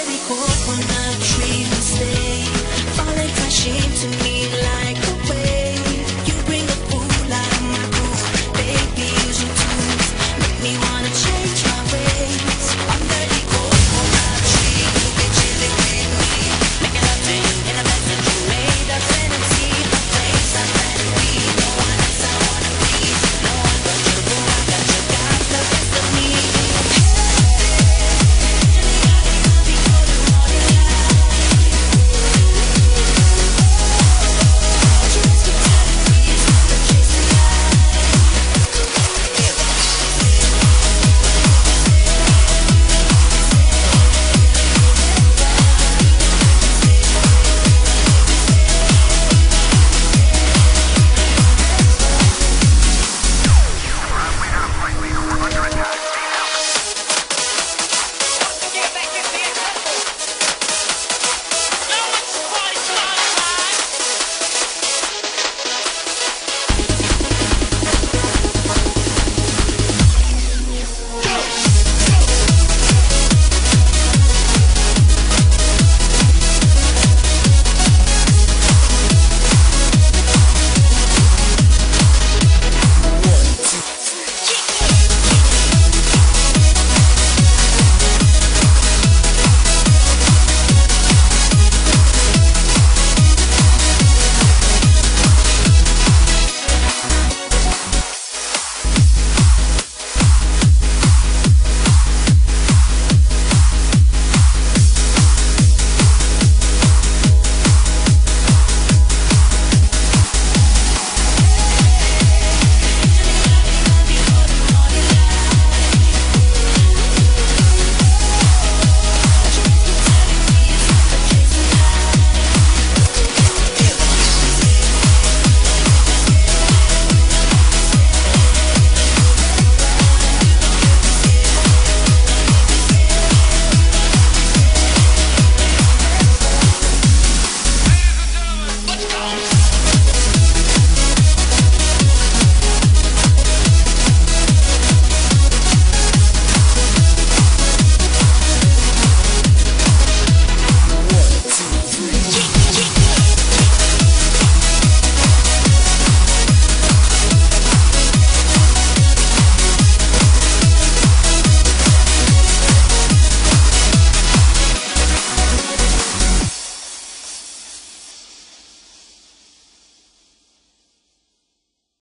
steady coconut tree the stay,